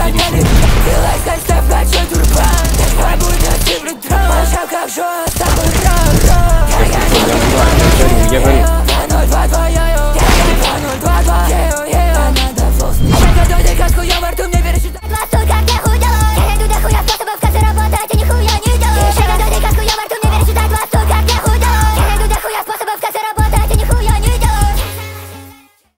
I got it. Feel like I